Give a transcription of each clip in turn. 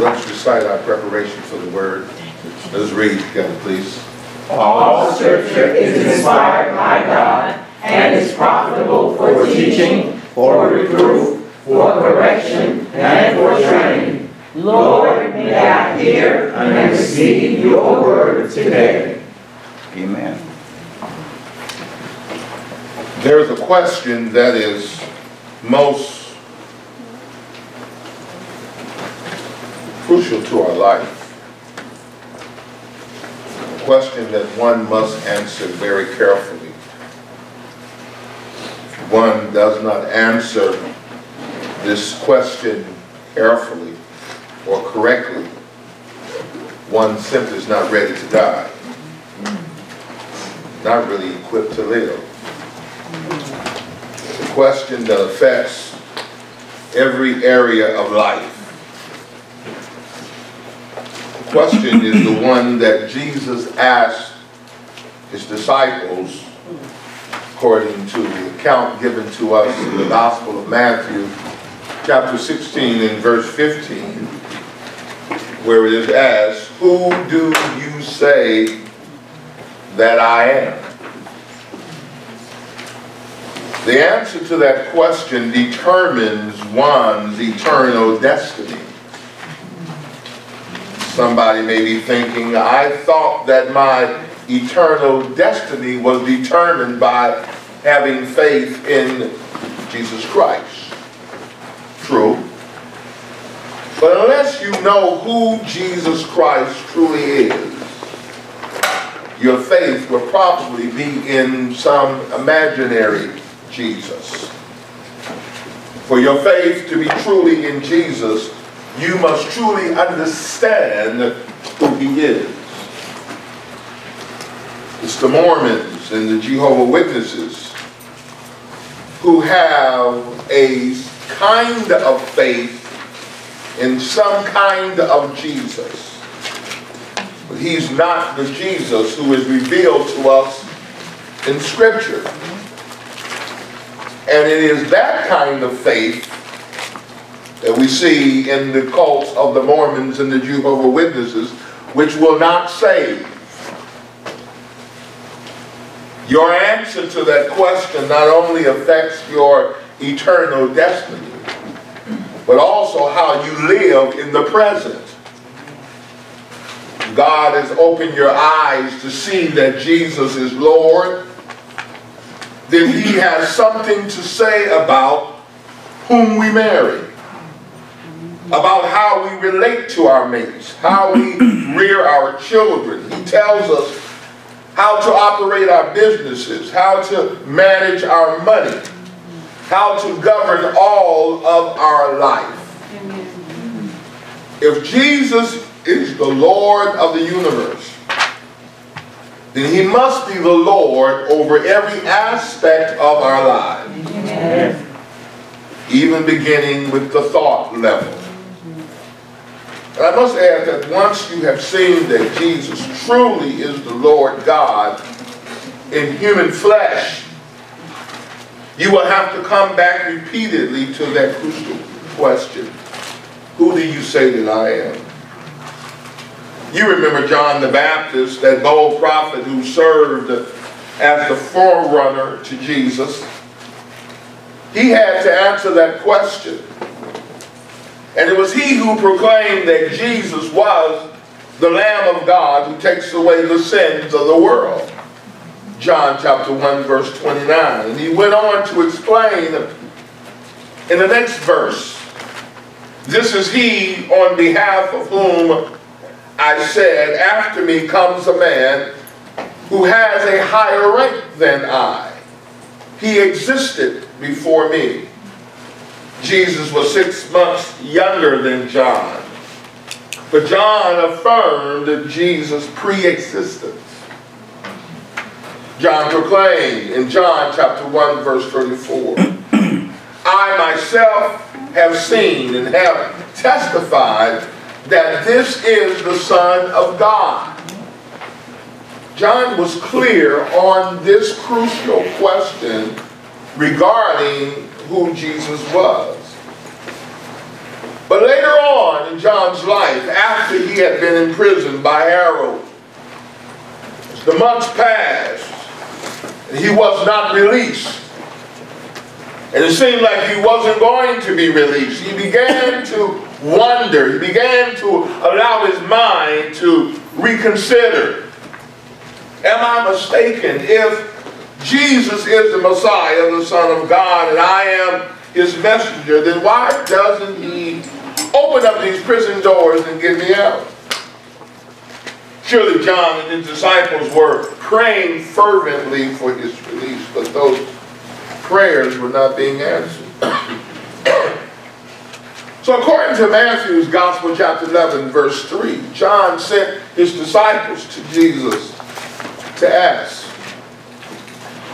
Let's recite our preparation for the word. Let's read together, please. All scripture is inspired by God and is profitable for teaching, for reproof, for correction, and for training. Lord, may I hear and receive your word today. Amen. There's a question that is most crucial to our life. A question that one must answer very carefully. One does not answer this question carefully or correctly, one simply is not ready to die, not really equipped to live. A question that affects every area of life. Question is the one that Jesus asked his disciples according to the account given to us in the Gospel of Matthew, chapter 16 and verse 15, where it is asked, Who do you say that I am? The answer to that question determines one's eternal destiny. Somebody may be thinking, I thought that my eternal destiny was determined by having faith in Jesus Christ. True. But unless you know who Jesus Christ truly is, your faith will probably be in some imaginary Jesus. For your faith to be truly in Jesus, you must truly understand who he is. It's the Mormons and the Jehovah Witnesses who have a kind of faith in some kind of Jesus. But he's not the Jesus who is revealed to us in Scripture. And it is that kind of faith that we see in the cults of the Mormons and the Jehovah Witnesses, which will not save. Your answer to that question not only affects your eternal destiny, but also how you live in the present. God has opened your eyes to see that Jesus is Lord, then he has something to say about whom we marry about how we relate to our mates, how we rear our children. He tells us how to operate our businesses, how to manage our money, how to govern all of our life. If Jesus is the Lord of the universe, then he must be the Lord over every aspect of our lives. Amen. Even beginning with the thought level. And I must add that once you have seen that Jesus truly is the Lord God in human flesh, you will have to come back repeatedly to that crucial question. Who do you say that I am? You remember John the Baptist, that bold prophet who served as the forerunner to Jesus. He had to answer that question. And it was he who proclaimed that Jesus was the Lamb of God who takes away the sins of the world. John chapter 1 verse 29. And he went on to explain in the next verse, this is he on behalf of whom I said, after me comes a man who has a higher rank than I. He existed before me. Jesus was six months younger than John. But John affirmed Jesus' pre-existence. John proclaimed in John chapter 1 verse 34, I myself have seen and have testified that this is the Son of God. John was clear on this crucial question regarding who Jesus was. But later on in John's life after he had been imprisoned by Herod. The months passed, and he was not released. And it seemed like he wasn't going to be released. He began to wonder. He began to allow his mind to reconsider. Am I mistaken if Jesus is the Messiah, the Son of God, and I am his messenger, then why doesn't he open up these prison doors and get me out? Surely John and his disciples were praying fervently for his release, but those prayers were not being answered. so according to Matthew's Gospel, chapter 11, verse 3, John sent his disciples to Jesus to ask,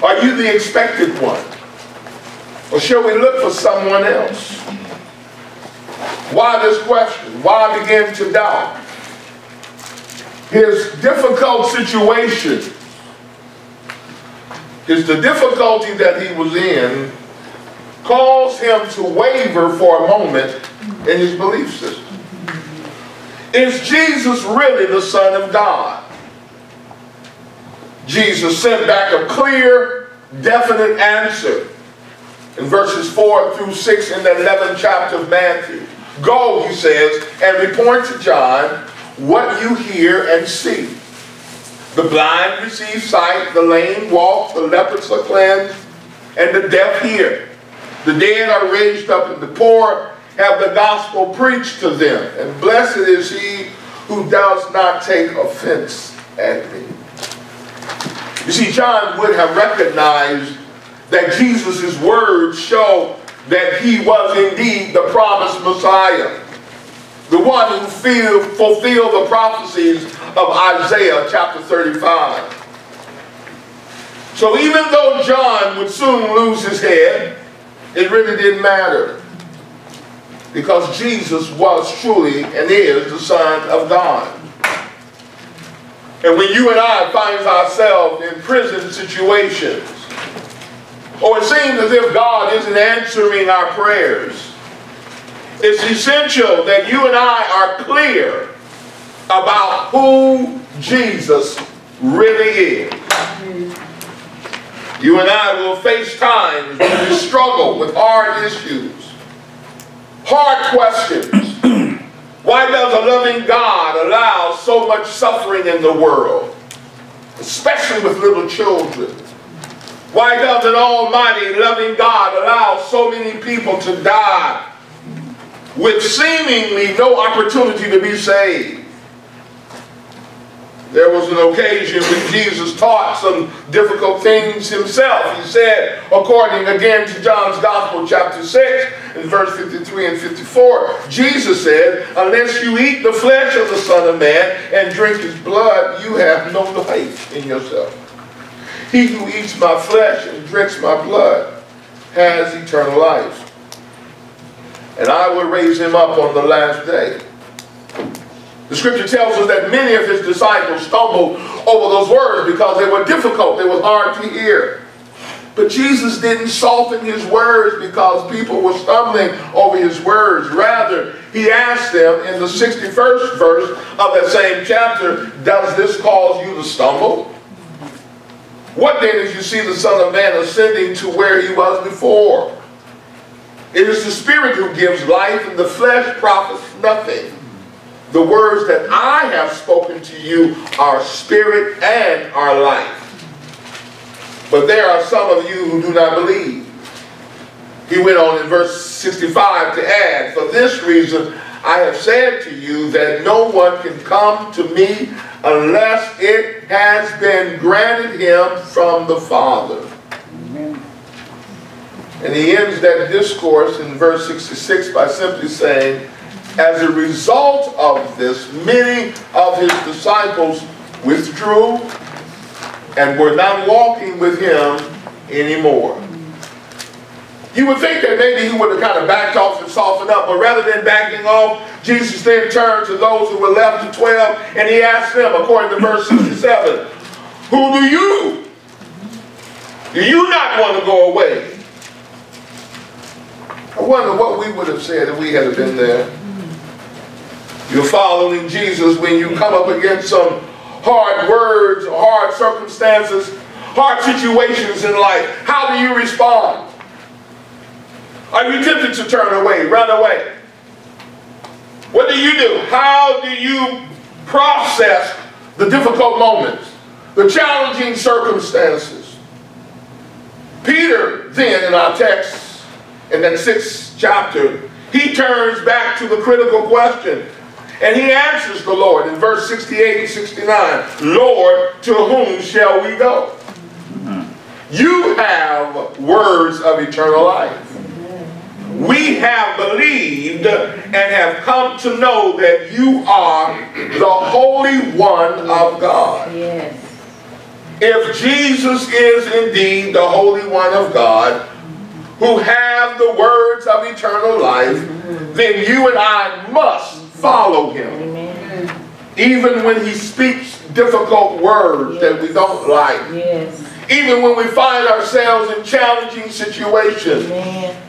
Are you the expected one? Or shall we look for someone else? Why this question? Why begin to doubt? His difficult situation is the difficulty that he was in caused him to waver for a moment in his belief system. Is Jesus really the Son of God? Jesus sent back a clear, definite answer in verses 4 through 6 in the 11th chapter of Matthew. Go, he says, and report to John what you hear and see. The blind receive sight, the lame walk, the lepers are cleansed, and the deaf hear. The dead are raised up, and the poor have the gospel preached to them. And blessed is he who does not take offense at me. You see, John would have recognized that Jesus' words show that he was indeed the promised Messiah. The one who fulfilled the prophecies of Isaiah chapter 35. So even though John would soon lose his head, it really didn't matter. Because Jesus was truly and is the Son of God. And when you and I find ourselves in prison situations, or it seems as if God isn't answering our prayers. It's essential that you and I are clear about who Jesus really is. You and I will face times when we struggle with hard issues, hard questions. Why does a loving God allow so much suffering in the world, especially with little children? Why does an almighty, loving God allow so many people to die with seemingly no opportunity to be saved? There was an occasion when Jesus taught some difficult things himself. He said, according again to John's Gospel, chapter 6, in verse 53 and 54, Jesus said, Unless you eat the flesh of the Son of Man and drink his blood, you have no life in yourself. He who eats my flesh and drinks my blood has eternal life. And I will raise him up on the last day. The scripture tells us that many of his disciples stumbled over those words because they were difficult, they were hard to hear. But Jesus didn't soften his words because people were stumbling over his words. Rather, he asked them in the 61st verse of that same chapter, does this cause you to stumble? What then if you see the Son of Man ascending to where he was before? It is the Spirit who gives life, and the flesh profits nothing. The words that I have spoken to you are spirit and are life. But there are some of you who do not believe. He went on in verse 65 to add, For this reason I have said to you that no one can come to me unless it has been granted him from the Father. Amen. And he ends that discourse in verse 66 by simply saying, as a result of this, many of his disciples withdrew and were not walking with him anymore. You would think that maybe he would have kind of backed off and softened up, but rather than backing off, Jesus then turned to those who were left to 12 and he asked them, according to verse 67, Who do you? Do you not want to go away? I wonder what we would have said if we had been there. You're following Jesus when you come up against some hard words, hard circumstances, hard situations in life. How do you respond? Are you tempted to turn away, run away? What do you do? How do you process the difficult moments, the challenging circumstances? Peter, then, in our text, in that sixth chapter, he turns back to the critical question. And he answers the Lord in verse 68 and 69, Lord, to whom shall we go? You have words of eternal life. We have believed and have come to know that you are the Holy One of God. Yes. If Jesus is indeed the Holy One of God, who have the words of eternal life, then you and I must follow him. Amen. Even when he speaks difficult words that we don't like. Yes. Even when we find ourselves in challenging situations. Amen.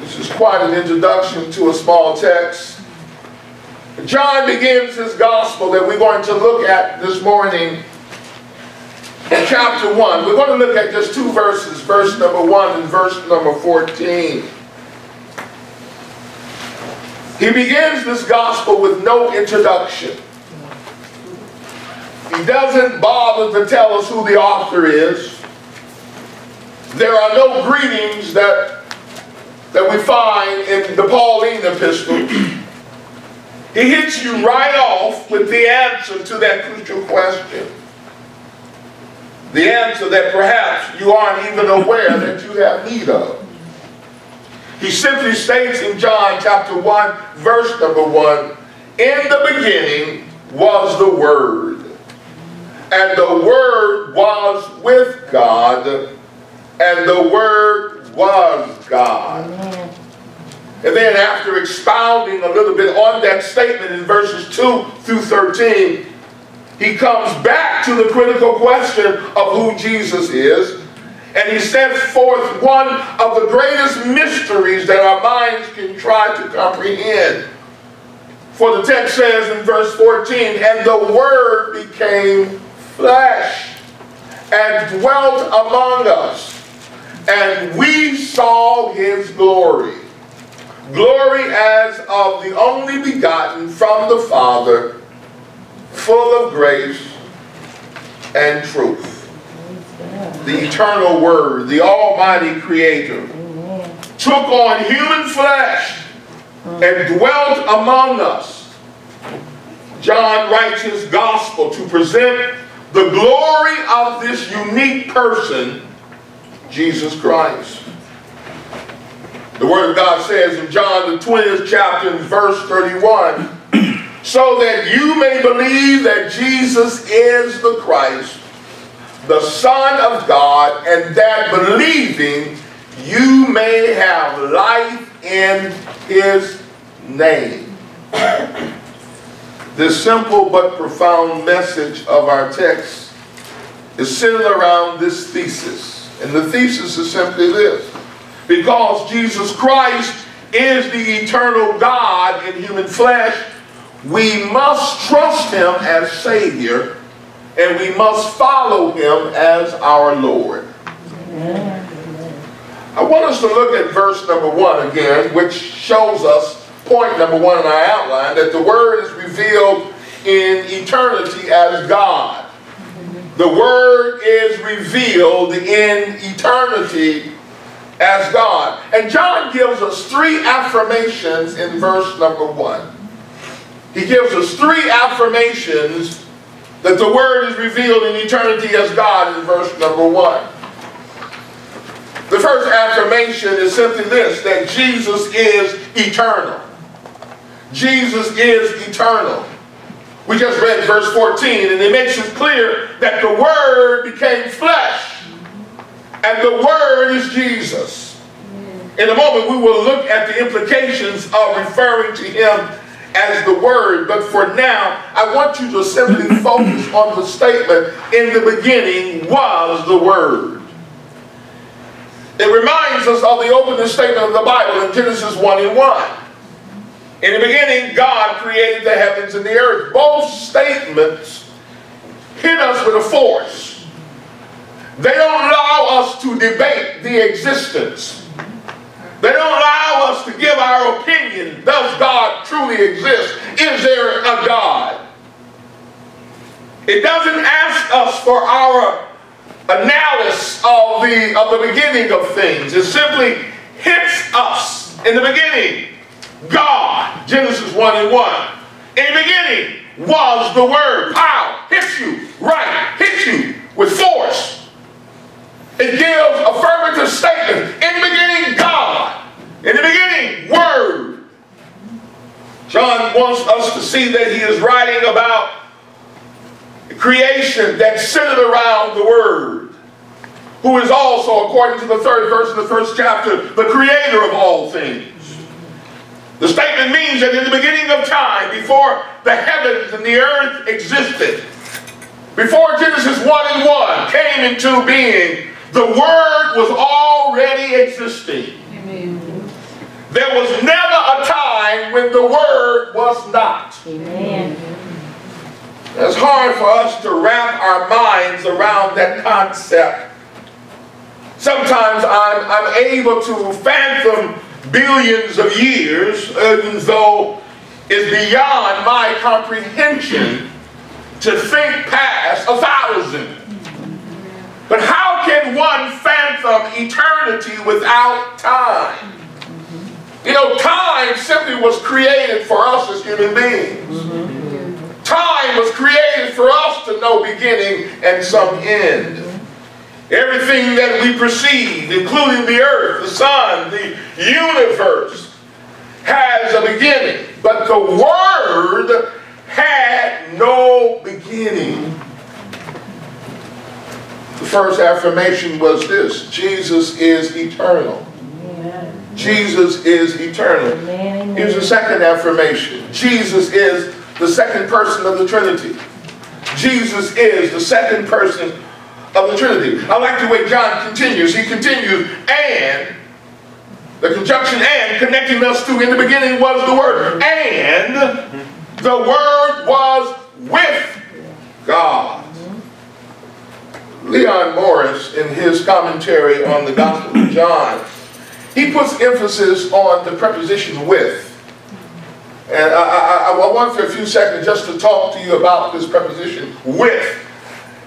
This is quite an introduction to a small text. John begins his gospel that we're going to look at this morning in chapter 1. We're going to look at just two verses, verse number 1 and verse number 14. He begins this gospel with no introduction. He doesn't bother to tell us who the author is. There are no greetings that, that we find in the Pauline epistle. He hits you right off with the answer to that crucial question. The answer that perhaps you aren't even aware that you have need of. He simply states in John chapter 1, verse number 1, In the beginning was the Word, and the Word was with God, and the Word was God. Amen. And then after expounding a little bit on that statement in verses 2 through 13, he comes back to the critical question of who Jesus is. And he sets forth one of the greatest mysteries that our minds can try to comprehend. For the text says in verse 14, And the Word became flesh and dwelt among us, and we saw his glory glory as of the only begotten from the Father, full of grace and truth. The eternal Word, the Almighty Creator, took on human flesh and dwelt among us. John writes his gospel to present the glory of this unique person, Jesus Christ. The Word of God says in John the 20th chapter verse 31, so that you may believe that Jesus is the Christ, the Son of God, and that believing you may have life in his name. This simple but profound message of our text is centered around this thesis. And the thesis is simply this. Because Jesus Christ is the eternal God in human flesh, we must trust him as Savior and we must follow him as our Lord. I want us to look at verse number one again, which shows us point number one in our outline that the Word is revealed in eternity as God. The Word is revealed in eternity as God. And John gives us three affirmations in verse number one. He gives us three affirmations that the Word is revealed in eternity as God in verse number one. The first affirmation is simply this, that Jesus is eternal. Jesus is eternal. We just read verse 14, and it makes it clear that the Word became flesh. And the Word is Jesus. In a moment, we will look at the implications of referring to Him as the Word. But for now, I want you to simply focus on the statement, in the beginning was the Word. It reminds us of the opening statement of the Bible in Genesis 1 and 1. In the beginning, God created the heavens and the earth. Both statements hit us with a force. They don't allow us to debate the existence. They don't allow us to give our opinion. Does God truly exist? Is there a God? It doesn't ask us for our analysis of the, of the beginning of things. It simply hits us in the beginning. God, Genesis 1 and 1. In the beginning was the Word. Pow, hits you, right, hits you with force. It gives affirmative statement. In the beginning, God. In the beginning, Word. John wants us to see that he is writing about creation that's centered around the Word, who is also, according to the third verse of the first chapter, the creator of all things. The statement means that in the beginning of time, before the heavens and the earth existed, before Genesis 1 and 1 came into being, the Word was already existing. Amen. There was never a time when the Word was not. Amen. It's hard for us to wrap our minds around that concept. Sometimes I'm, I'm able to fathom billions of years, even though it's beyond my comprehension to think past a thousand. But how can one fathom eternity without time? You know, time simply was created for us as human beings. Time was created for us to know beginning and some end. Everything that we perceive, including the earth, the sun, the universe, has a beginning. But the Word had no beginning. The first affirmation was this Jesus is eternal. Jesus is eternal. Here's the second affirmation Jesus is the second person of the Trinity. Jesus is the second person of the Trinity. I like the way John continues. He continues, and, the conjunction and, connecting us to, in the beginning was the Word, and the Word was with God. Leon Morris, in his commentary on the Gospel of John, he puts emphasis on the preposition with. And I, I, I, want for a few seconds just to talk to you about this preposition, with.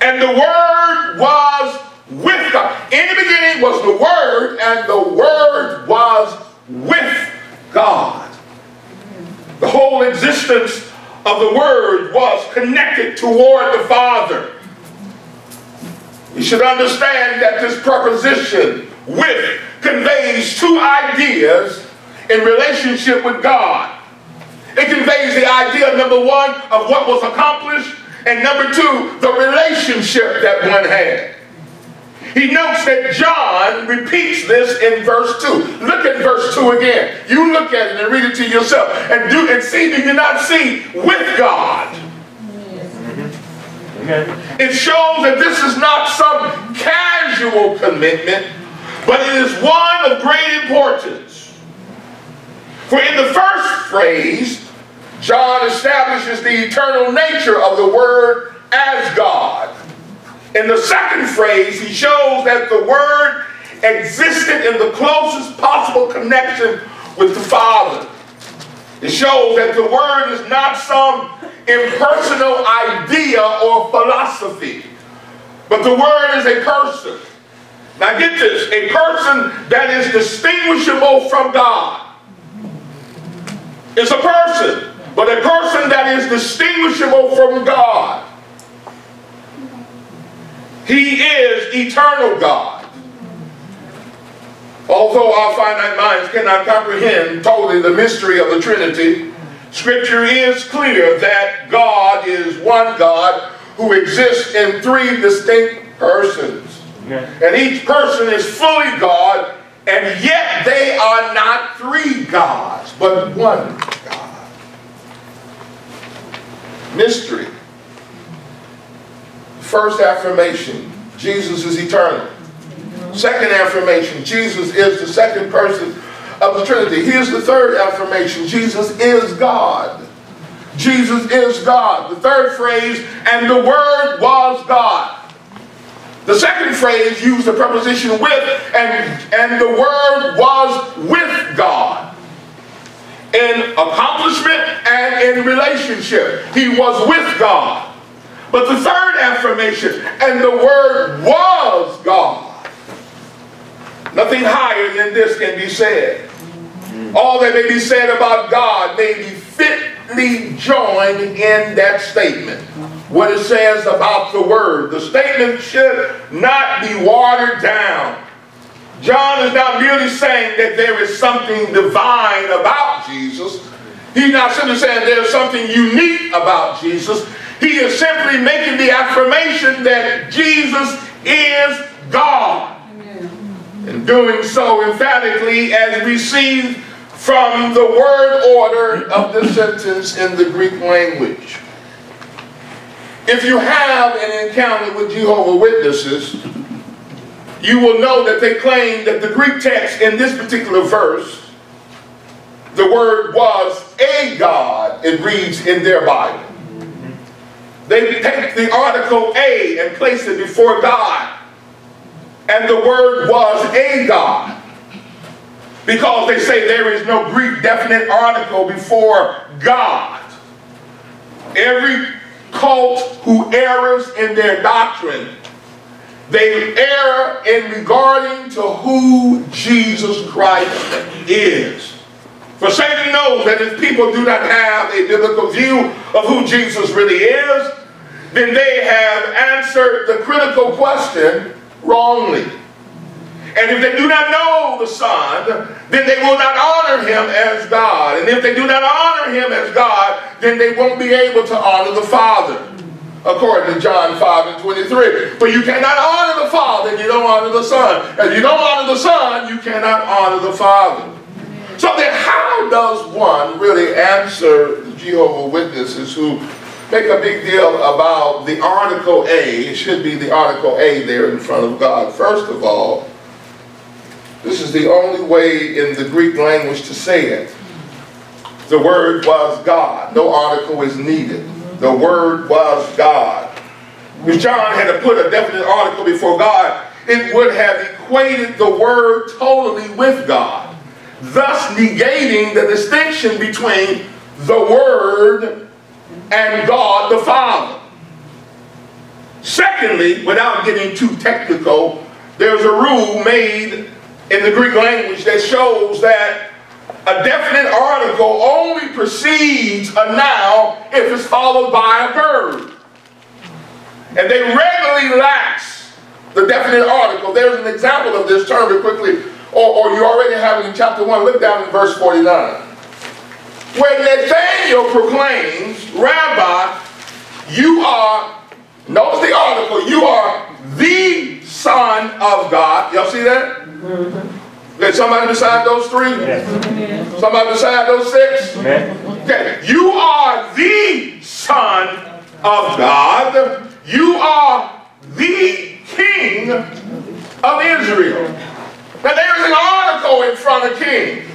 And the Word was with God. In the beginning was the Word, and the Word was with God. The whole existence of the Word was connected toward the Father. You should understand that this preposition, with, conveys two ideas in relationship with God. It conveys the idea, number one, of what was accomplished, and number two, the relationship that one had. He notes that John repeats this in verse 2. Look at verse 2 again. You look at it and read it to yourself. And do and see, do you not see with God? It shows that this is not some casual commitment, but it is one of great importance. For in the first phrase, John establishes the eternal nature of the Word as God. In the second phrase, he shows that the Word existed in the closest possible connection with the Father. It shows that the Word is not some impersonal idea or philosophy, but the Word is a person. Now get this, a person that is distinguishable from God is a person, but a person that is distinguishable from God. He is eternal God. Although our finite minds cannot comprehend totally the mystery of the Trinity, Scripture is clear that God is one God who exists in three distinct persons. And each person is fully God and yet they are not three gods, but one God. Mystery. First affirmation, Jesus is eternal. Second affirmation, Jesus is the second person of the Trinity. Here's the third affirmation. Jesus is God. Jesus is God. The third phrase, and the Word was God. The second phrase used the preposition with, and, and the Word was with God. In accomplishment and in relationship, he was with God. But the third affirmation, and the Word was God. Nothing higher than this can be said. All that may be said about God may be fitly joined in that statement. What it says about the Word. The statement should not be watered down. John is not merely saying that there is something divine about Jesus. He's not simply saying there's something unique about Jesus. He is simply making the affirmation that Jesus is God. And doing so emphatically as we see from the word order of the sentence in the Greek language. If you have an encounter with Jehovah Witnesses, you will know that they claim that the Greek text in this particular verse, the word was a God, it reads in their Bible. They take the article a and place it before God. And the word was a God. Because they say there is no Greek definite article before God. Every cult who errs in their doctrine, they err in regarding to who Jesus Christ is. For Satan knows that if people do not have a biblical view of who Jesus really is, then they have answered the critical question wrongly. And if they do not know the Son, then they will not honor him as God. And if they do not honor him as God, then they won't be able to honor the Father. According to John 5 and 23. For you cannot honor the Father if you don't honor the Son. If you don't honor the Son, you cannot honor the Father. So then how does one really answer the Jehovah Witnesses who make a big deal about the article A. It should be the article A there in front of God. First of all, this is the only way in the Greek language to say it. The word was God. No article is needed. The word was God. If John had to put a definite article before God, it would have equated the word totally with God, thus negating the distinction between the word and God the Father. Secondly, without getting too technical, there's a rule made in the Greek language that shows that a definite article only precedes a noun if it's followed by a verb. And they regularly lax the definite article. There's an example of this. Turn it quickly. Or, or you already have it in chapter 1. Look down in verse 49. When Nathaniel proclaims, Rabbi, you are, notice the article, you are the Son of God. Y'all see that? Mm-hmm. Did somebody beside those three? Yes. Somebody beside those six? Okay. You are the Son of God. You are the King of Israel. Now there is an article in front of King.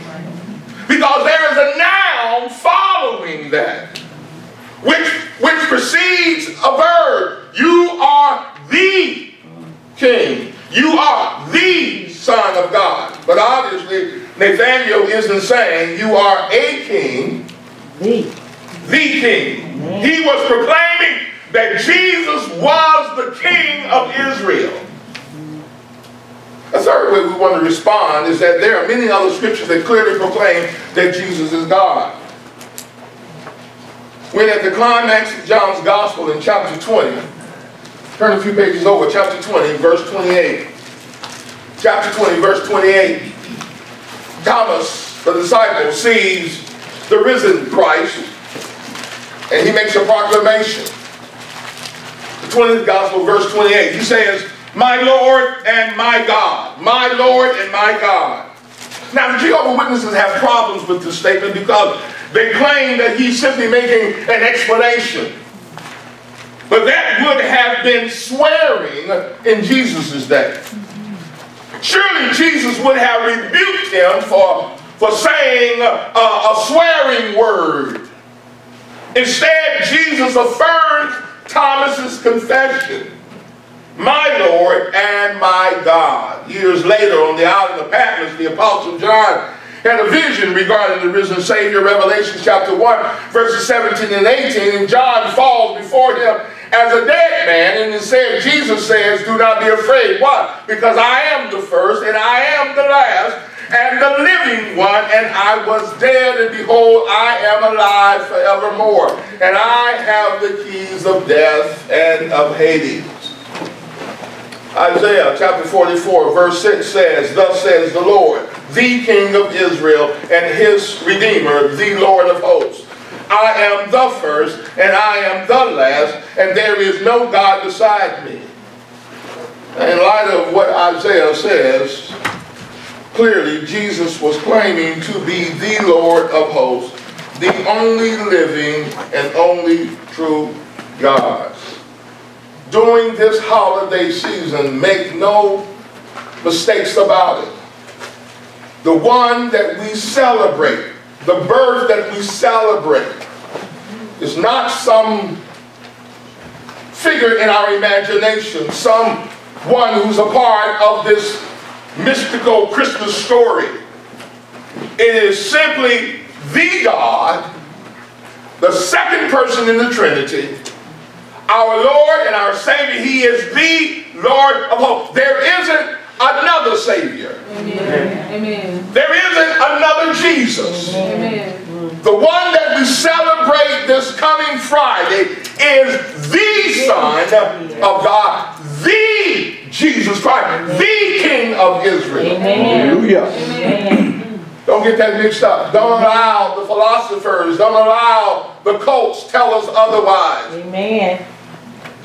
Because there is a noun following that, which, which precedes a verb. You are the king. You are the son of God. But obviously, Nathaniel isn't saying you are a king. The. The king. He was proclaiming that Jesus was the king of Israel. A third way we want to respond is that there are many other scriptures that clearly proclaim that Jesus is God. When at the climax of John's Gospel in chapter 20, turn a few pages over, chapter 20, verse 28. Chapter 20, verse 28. Thomas, the disciple, sees the risen Christ, and he makes a proclamation. The 20th Gospel, verse 28, he says, my Lord and my God. My Lord and my God. Now, the Jehovah Witnesses have problems with this statement because they claim that he's simply making an explanation. But that would have been swearing in Jesus' day. Surely Jesus would have rebuked him for for saying a, a swearing word. Instead, Jesus affirmed Thomas's confession, my Lord and my God. Years later, on the island of Patmos, the Apostle John had a vision regarding the risen Savior, Revelation chapter 1, verses 17 and 18, and John falls before him as a dead man, and it said, Jesus says, do not be afraid. Why? Because I am the first, and I am the last, and the living one, and I was dead, and behold, I am alive forevermore. And I have the keys of death and of Hades. Isaiah chapter 44, verse 6 says, Thus says the Lord, the King of Israel, and his Redeemer, the Lord of hosts. I am the first, and I am the last, and there is no God beside me. In light of what Isaiah says, clearly Jesus was claiming to be the Lord of hosts, the only living and only true God. During this holiday season, make no mistakes about it. The one that we celebrate the birth that we celebrate is not some figure in our imagination, some one who's a part of this mystical Christmas story. It is simply the God, the second person in the Trinity, our Lord and our Savior. He is the Lord of hope. There isn't another Savior. Amen. Amen. There isn't another Jesus. Amen. The one that we celebrate this coming Friday is the Son of God, the Jesus Christ, the King of Israel. Hallelujah. Amen. Don't get that mixed up. Don't allow the philosophers, don't allow the cults tell us otherwise. Amen.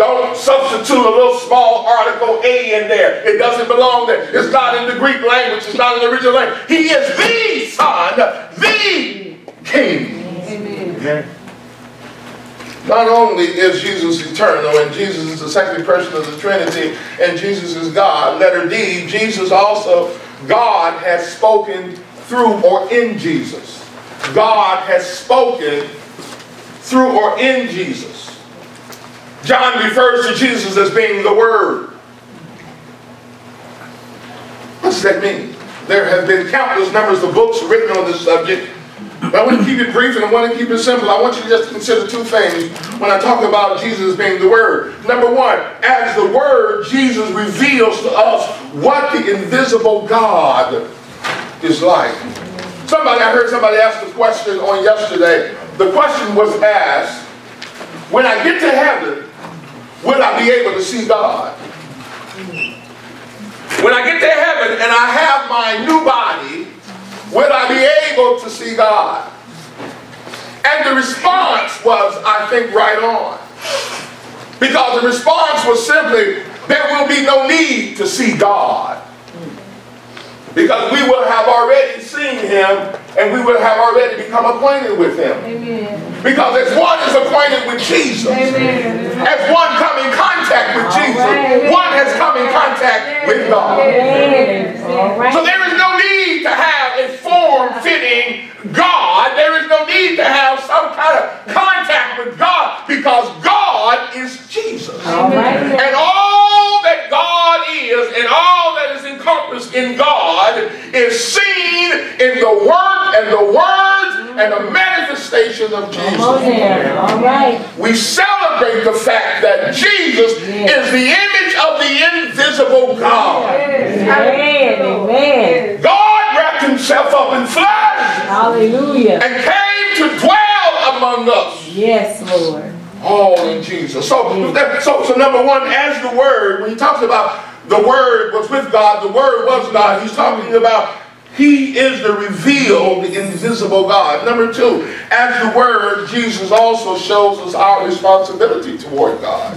Don't substitute a little small article A in there. It doesn't belong there. It's not in the Greek language. It's not in the original language. He is the Son, the King. Amen. Not only is Jesus eternal and Jesus is the second person of the Trinity and Jesus is God, letter D, Jesus also, God has spoken through or in Jesus. God has spoken through or in Jesus. John refers to Jesus as being the Word. What does that mean? There have been countless numbers of books written on this subject. But I want to keep it brief and I want to keep it simple. I want you to just consider two things when I talk about Jesus being the Word. Number one, as the Word, Jesus reveals to us what the invisible God is like. Somebody, I heard somebody ask the question on yesterday. The question was asked, when I get to heaven, will I be able to see God? When I get to heaven and I have my new body, will I be able to see God? And the response was, I think, right on. Because the response was simply, there will be no need to see God. Because we will have already seen him and we will have already become acquainted with him. Amen. Because as one is acquainted with Jesus, Amen. as one come in contact with Jesus, right. one has come in contact with God. Right. So there is no need to have a form-fitting God. There is no need to have some kind of contact with God because God is Jesus. And all that God is and all that is encompassed in God is seen in the work and the words and the manifestation of Jesus. All right. We celebrate the fact that Jesus is the image of the invisible God. Amen. Amen. God wrapped himself up in flesh. Hallelujah. And came to dwell among us. Yes, Lord. All in Jesus. So, so, so number one, as the Word, when he talks about the Word was with God, the Word was God, he's talking about he is the revealed, invisible God. Number two, as the Word, Jesus also shows us our responsibility toward God.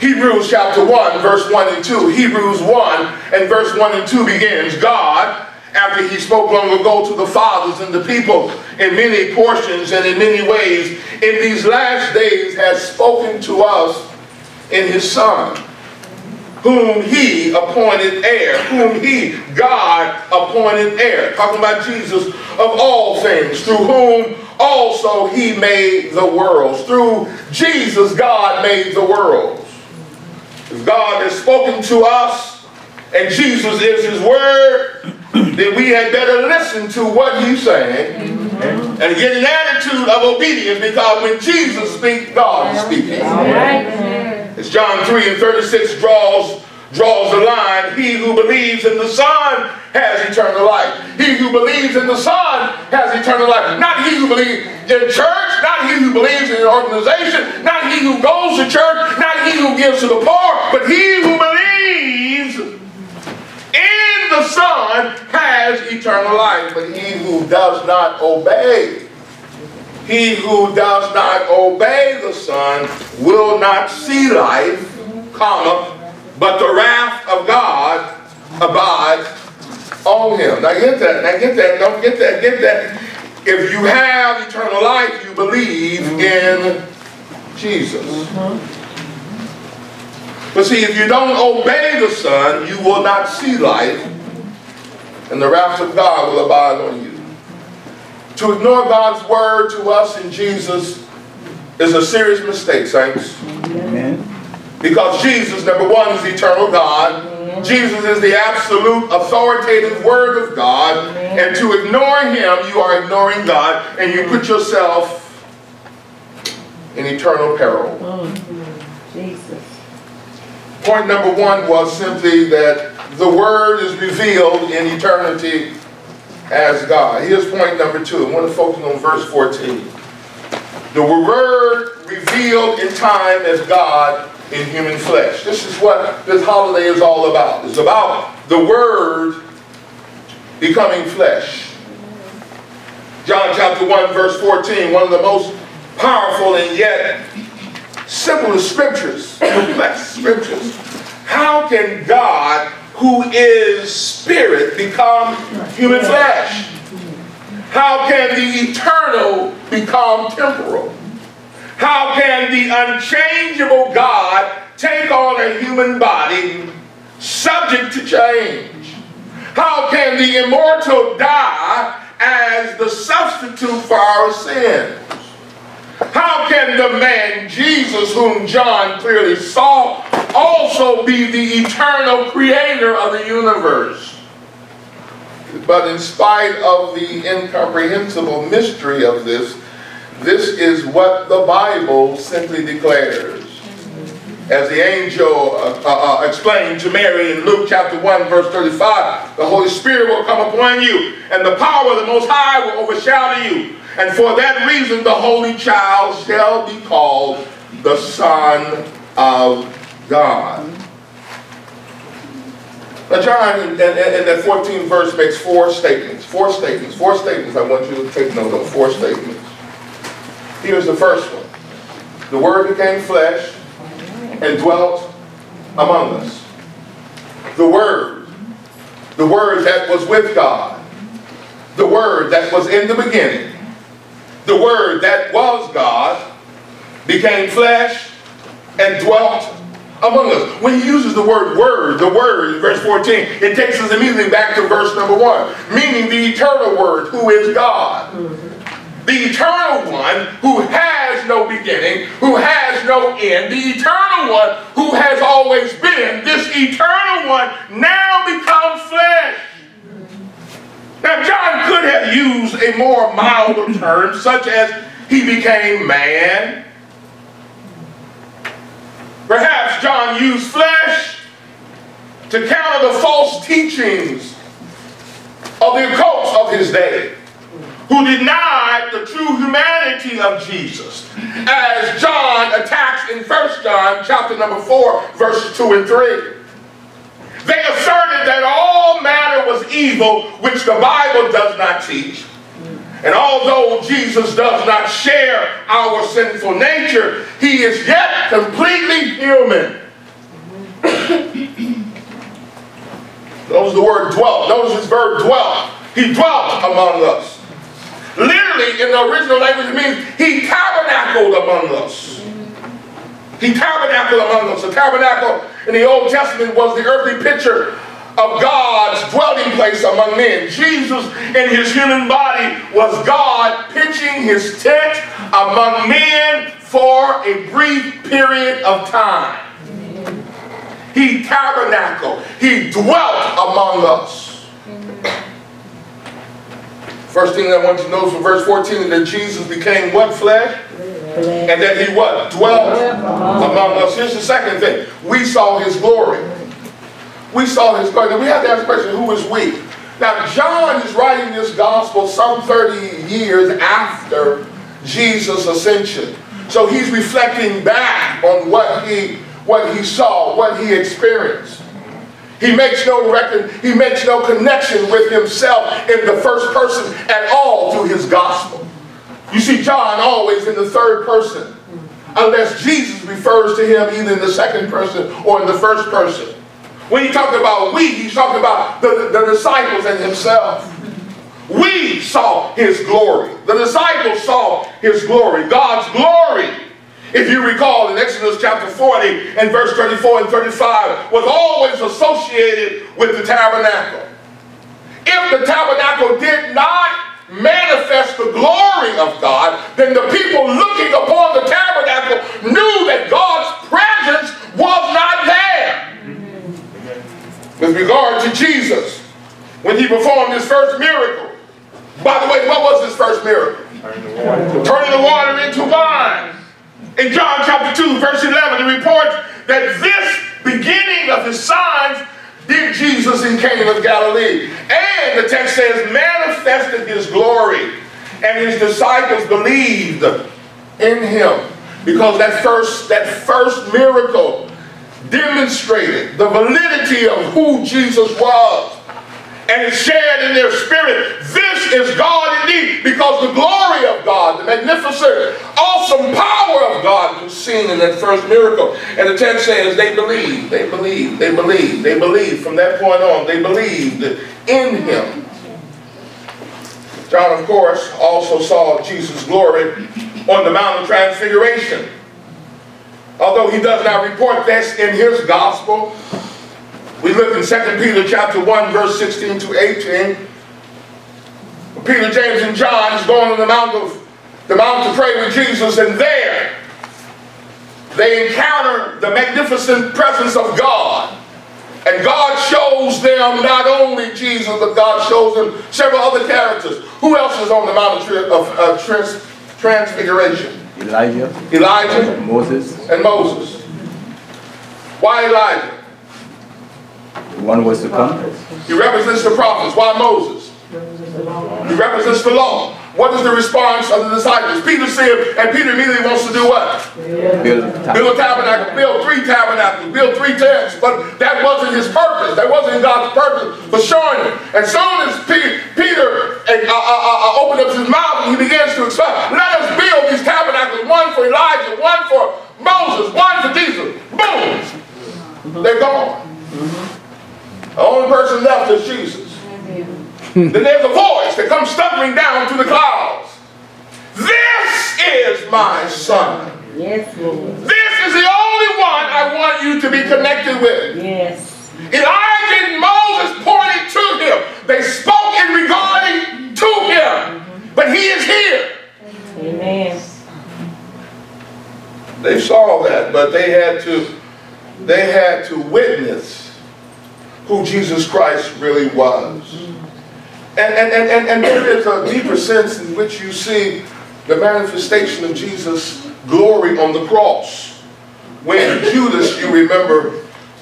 Hebrews chapter 1, verse 1 and 2. Hebrews 1 and verse 1 and 2 begins, God, after he spoke long ago to the fathers and the people in many portions and in many ways, in these last days has spoken to us in his Son whom he appointed heir, whom he, God, appointed heir. Talking about Jesus of all things, through whom also he made the worlds. Through Jesus, God made the worlds. If God has spoken to us, and Jesus is his word, then we had better listen to what he's saying and get an attitude of obedience because when Jesus speaks, God is speaking. As John 3 and 36 draws, draws the line, he who believes in the Son has eternal life. He who believes in the Son has eternal life. Not he who believes in church, not he who believes in an organization, not he who goes to church, not he who gives to the poor, but he who believes in the Son has eternal life. But he who does not obey he who does not obey the Son will not see life, comma, but the wrath of God abides on him. Now get that, now get that, don't get that, get that. If you have eternal life, you believe mm-hmm. in Jesus. But see, if you don't obey the Son, you will not see life, and the wrath of God will abide on you. To ignore God's word to us in Jesus is a serious mistake, saints. Amen. Because Jesus, number one, is eternal God. Amen. Jesus is the absolute authoritative word of God. Amen. And to ignore him, you are ignoring God and you put yourself in eternal peril. Oh, Jesus. Point number one was simply that the word is revealed in eternity as God. Here's point number two. I want to focus on verse 14. The word revealed in time as God in human flesh. This is what this holiday is all about. It's about the word becoming flesh. John chapter 1 verse 14, one of the most powerful and yet simplest scriptures, complex scriptures. How can God who is spirit become human flesh? How can the eternal become temporal? How can the unchangeable God take on a human body subject to change? How can the immortal die as the substitute for our sins? How can the man Jesus, whom John clearly saw, also be the eternal creator of the universe? But in spite of the incomprehensible mystery of this, this is what the Bible simply declares. As the angel uh, uh, uh explained to Mary in Luke chapter 1 verse 35, the Holy Spirit will come upon you and the power of the Most High will overshadow you. And for that reason, the Holy Child shall be called the Son of God. Now, John, in, in, in that 14th verse, makes four statements. Four statements. Four statements I want you to take note of. Four statements. Here's the first one. The Word became flesh and dwelt among us. The Word. The Word that was with God. The Word that was in the beginning the Word that was God became flesh and dwelt among us. When he uses the word word, the word, in verse 14, it takes us immediately back to verse number 1, meaning the eternal word, who is God. The eternal one who has no beginning, who has no end, the eternal one who has always been, this eternal one now becomes flesh now, John have used a more milder term, such as he became man. Perhaps John used flesh to counter the false teachings of the occults of his day who denied the true humanity of Jesus as John attacks in 1 John chapter number 4 verses 2 and 3. They asserted that all matter was evil, which the Bible does not teach. And although Jesus does not share our sinful nature, he is yet completely human. Notice the word dwelt. Notice his verb dwelt. He dwelt among us. Literally, in the original language, it means he tabernacled among us. He tabernacled among us. The tabernacle in the Old Testament was the earthly picture of God's dwelling place among men. Jesus in his human body was God pitching his tent among men for a brief period of time. He tabernacled. He dwelt among us. First thing I want you to know from verse 14 is that Jesus became what flesh? And that he what? Dwelt among us. Here's the second thing. We saw his glory. We saw his glory. Now we have to ask the question, who is we? Now John is writing this gospel some 30 years after Jesus' ascension. So he's reflecting back on what he what he saw, what he experienced. He makes no record, he makes no connection with himself in the first person at all through his gospel. You see John always in the third person, unless Jesus refers to him either in the second person or in the first person. When he talked about we, he's talking about the, the disciples and himself. We saw his glory. The disciples saw his glory, God's glory. If you recall in Exodus chapter 40 and verse 34 and 35 was always associated with the tabernacle. If the tabernacle did not manifest the glory of God, then the people looking upon the tabernacle knew that God's presence was not there. With regard to Jesus, when he performed his first miracle, by the way, what was his first miracle? Turning the water into wine. In John chapter 2, verse 11, it reports that this beginning of his signs did Jesus in Cana of Galilee. And the text says, manifested his glory. And his disciples believed in him. Because that first, that first miracle demonstrated the validity of who Jesus was and is shared in their spirit. This is God indeed, because the glory of God, the magnificent, awesome power seen in that first miracle. And the text says they believed, they believed, they believed, they believed. From that point on, they believed in him. John, of course, also saw Jesus' glory on the Mount of Transfiguration. Although he does not report this in his gospel, we look in 2 Peter chapter 1, verse 16 to 18. Peter, James, and John is going on the mount of the mount to pray with Jesus, and there they encounter the magnificent presence of God. And God shows them not only Jesus, but God shows them several other characters. Who else is on the Mount of, trans Transfiguration? Elijah. Elijah. Moses. And Moses. Why Elijah? One was to come. He represents the prophets. Why Moses? He represents the law. What is the response of the disciples? Peter said, and Peter immediately wants to do what? Build, build a tabernacle, build three tabernacles, build three tents. But that wasn't his purpose. That wasn't God's purpose for showing him. As soon as Peter uh, uh, uh, opened up his mouth and he begins to explain, let us build these tabernacles, one for Elijah, one for Moses, one for Jesus. Boom! They're gone. The only person left is Jesus. then there's a voice that comes stumbling down through the clouds. This is my son. Yes, Lord. This is the only one I want you to be connected with. Yes. Elijah and Moses pointed to him. They spoke in regarding to him. But he is here. Amen. They saw that, but they had to they had to witness who Jesus Christ really was. And, and, and, and, and there is a deeper sense in which you see the manifestation of Jesus' glory on the cross. When Judas, you remember,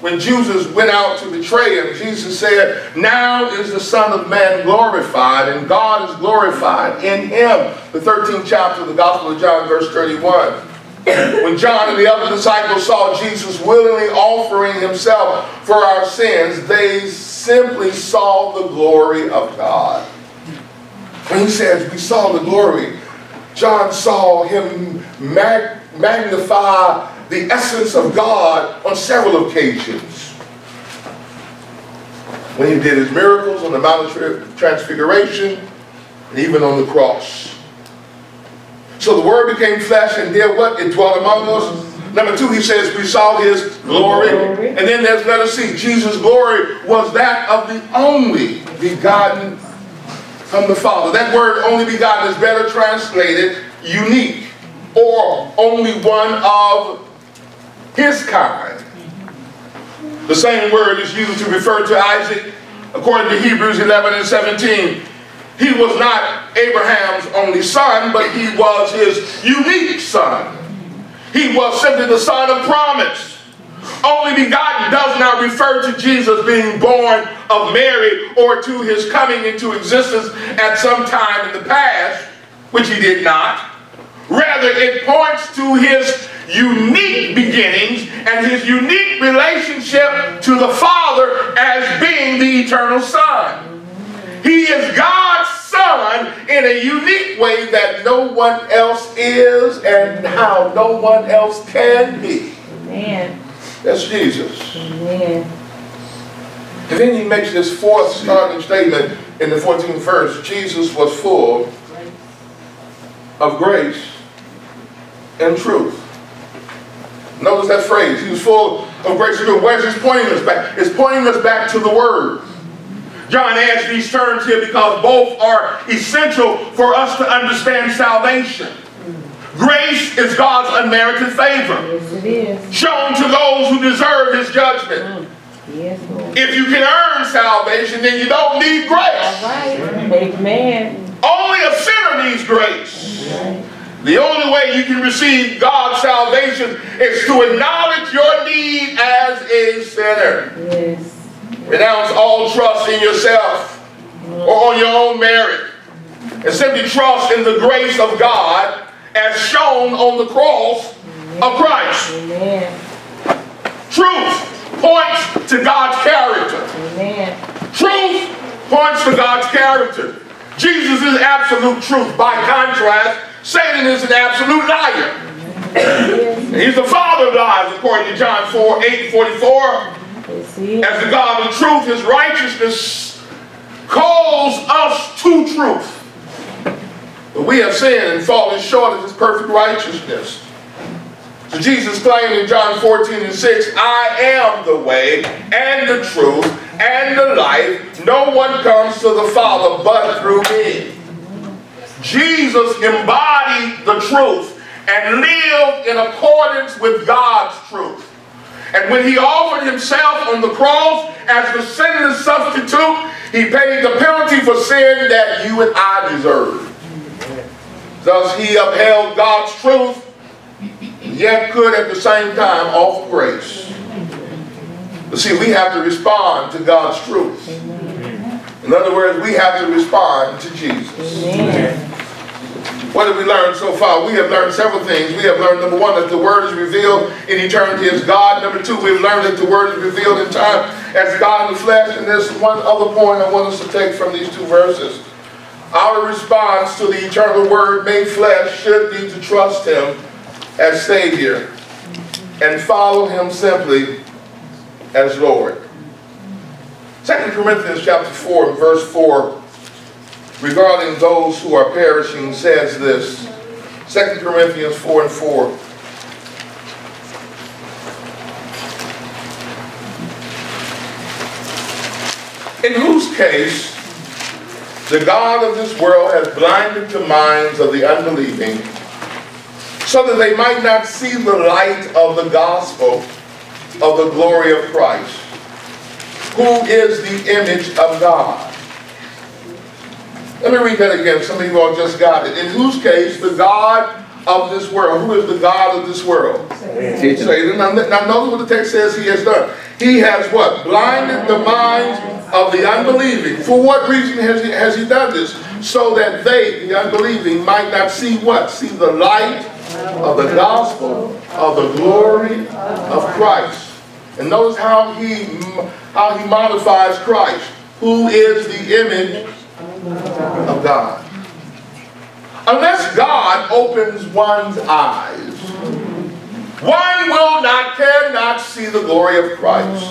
when Jesus went out to betray him, Jesus said, Now is the Son of Man glorified, and God is glorified in him. The 13th chapter of the Gospel of John, verse 31 when John and the other disciples saw Jesus willingly offering himself for our sins, they simply saw the glory of God. When he says we saw the glory, John saw him mag magnify the essence of God on several occasions. When he did his miracles on the Mount of Transfiguration, and even on the cross. So the word became flesh and did what? It dwelt among us. Number two, he says we saw his glory. And then there's letter C. Jesus' glory was that of the only begotten from the Father. That word only begotten is better translated unique or only one of his kind. The same word is used to refer to Isaac according to Hebrews 11 and 17. He was not Abraham's only son, but he was his unique son. He was simply the son of promise. Only begotten does not refer to Jesus being born of Mary or to his coming into existence at some time in the past, which he did not. Rather, it points to his unique beginnings and his unique relationship to the Father as being the eternal Son. He is God's Son in a unique way that no one else is and how no one else can be. Amen. That's Jesus. Amen. And then he makes this fourth starting statement in the 14th verse. Jesus was full of grace and truth. Notice that phrase. He was full of grace and truth. Where's this pointing us back? It's pointing us back to the Word. John adds these terms here because both are essential for us to understand salvation. Grace is God's unmerited favor, Yes, it is. shown to those who deserve His judgment. Mm. Yes, Lord. If you can earn salvation, then you don't need grace. right. Amen. Only a sinner needs grace. The only way you can receive God's salvation is to acknowledge your need as a sinner. Yes. Renounce all trust in yourself or on your own merit. And simply trust in the grace of God as shown on the cross of Christ. Amen. Truth points to God's character. Amen. Truth points to God's character. Jesus is absolute truth. By contrast, Satan is an absolute liar. He's the father of lies, according to John 4, 8 and 44. As the God of truth, his righteousness calls us to truth. But we have sinned and fallen short of his perfect righteousness. So Jesus claimed in John 14 and 6, I am the way and the truth and the life. No one comes to the Father but through me. Jesus embodied the truth and lived in accordance with God's truth. And when he offered himself on the cross as the sinless substitute, he paid the penalty for sin that you and I deserve. Thus he upheld God's truth, yet could at the same time offer grace. But see, we have to respond to God's truth. In other words, we have to respond to Jesus. Amen. What have we learned so far? We have learned several things. We have learned, number one, that the Word is revealed in eternity as God. Number two, we've learned that the Word is revealed in time as God in the flesh. And there's one other point I want us to take from these two verses. Our response to the eternal Word made flesh should be to trust Him as Savior and follow Him simply as Lord. 2 Corinthians chapter 4 verse 4 regarding those who are perishing says this. 2 Corinthians 4 and 4. In whose case the God of this world has blinded the minds of the unbelieving so that they might not see the light of the gospel of the glory of Christ, who is the image of God. Let me read that again. Some of you all just got it. In whose case the God of this world, who is the God of this world? Teacher. Satan. Now, now notice what the text says he has done. He has what? Blinded the minds of the unbelieving. For what reason has he, has he done this? So that they, the unbelieving, might not see what? See the light of the gospel of the glory of Christ. And notice how he, how he modifies Christ, who is the image of God. Unless God opens one's eyes, one will not, cannot see the glory of Christ,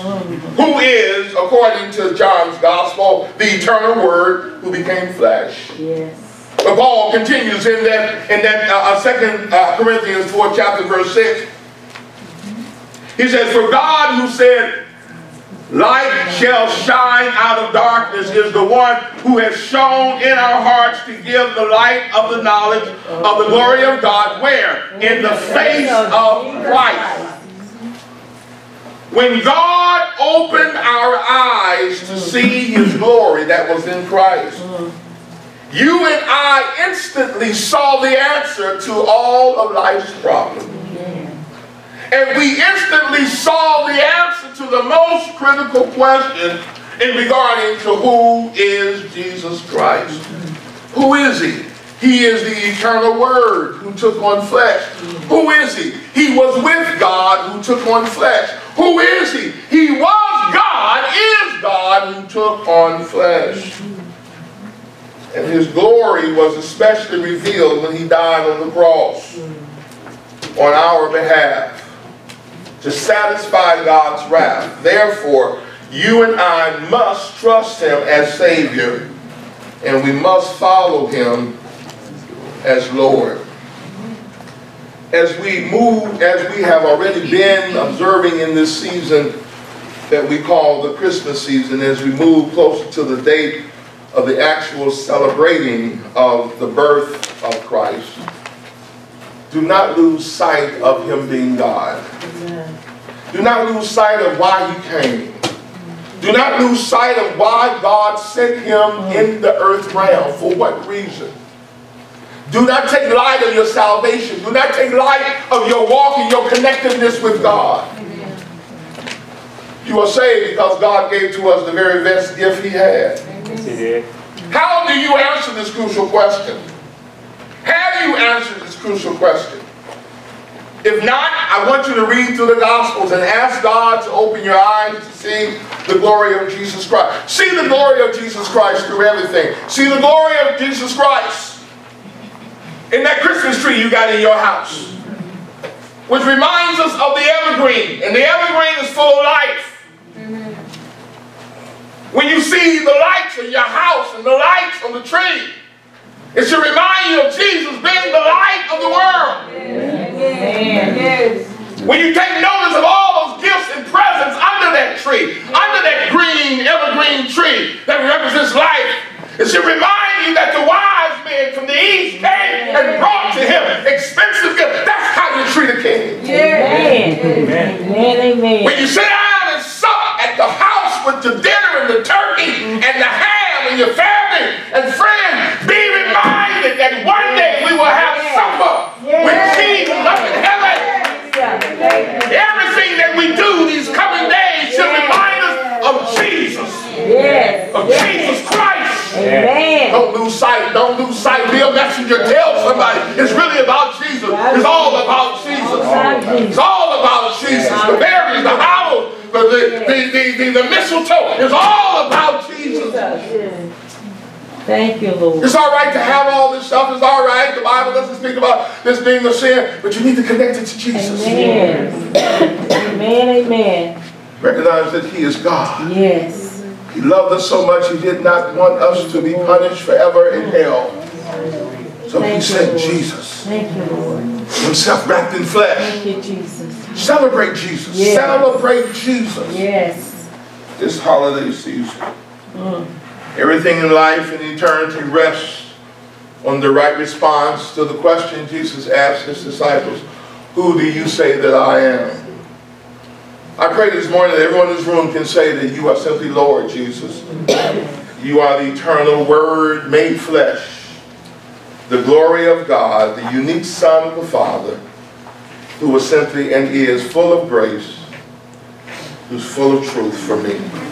who is, according to John's gospel, the eternal word who became flesh. Yes. But Paul continues in that in that uh, uh, second uh, Corinthians 4 chapter verse 6. He says, For God who said, Light shall shine out of darkness is the one who has shown in our hearts to give the light of the knowledge of the glory of God. Where? In the face of Christ. When God opened our eyes to see his glory that was in Christ, you and I instantly saw the answer to all of life's problems. And we instantly saw the answer to the most critical question in regarding to who is Jesus Christ. Who is he? He is the eternal word who took on flesh. Who is he? He was with God who took on flesh. Who is he? He was God, is God who took on flesh. And his glory was especially revealed when he died on the cross on our behalf to satisfy God's wrath. Therefore, you and I must trust him as Savior and we must follow him as Lord. As we move, as we have already been observing in this season that we call the Christmas season, as we move closer to the date of the actual celebrating of the birth of Christ, do not lose sight of him being God. Do not lose sight of why he came. Do not lose sight of why God sent him in the earth realm. For what reason? Do not take light of your salvation. Do not take light of your walk and your connectedness with God. You are saved because God gave to us the very best gift he had. How do you answer this crucial question? Have you answered this crucial question? If not, I want you to read through the Gospels and ask God to open your eyes to see the glory of Jesus Christ. See the glory of Jesus Christ through everything. See the glory of Jesus Christ in that Christmas tree you got in your house. Which reminds us of the evergreen. And the evergreen is full of life. When you see the lights in your house and the lights on the tree, it should remind you of Jesus being the light of the world. When you take notice of all those gifts and presents under that tree, under that green evergreen tree that represents life, it should remind you that the wise men from the east came and brought to him expensive gifts. That's how you treat a king. Amen. Amen. Amen. When you sit down and sup at the house with the dinner and the turkey and the ham and your family and friends, will have supper with Jesus up in heaven. Everything that we do these coming days should remind us of Jesus, Yes. of Jesus Christ. Amen. Don't lose sight. Don't lose sight. Be a messenger. Tell somebody. It's really about Jesus. It's all about Jesus. It's all about Jesus. The berries, the the, the, the, the, the mistletoe. It's all about Jesus. Thank you, Lord. It's all right to have all this stuff. It's all right. The Bible doesn't speak about this being a sin, but you need to connect it to Jesus. Amen. Amen. Amen. Recognize that He is God. Yes. He loved us so much He did not want us to be punished forever in hell. So He Thank you, sent. Jesus, Thank you, Lord. Himself wrapped in flesh. Thank you, Jesus. Celebrate Jesus. Yes. Celebrate Jesus. Yes. This holiday season. Mm. Everything in life and eternity rests on the right response to the question Jesus asked his disciples, Who do you say that I am? I pray this morning that everyone in this room can say that you are simply Lord Jesus. You are the eternal Word made flesh, the glory of God, the unique Son of the Father, who was simply and is full of grace, who's full of truth for me.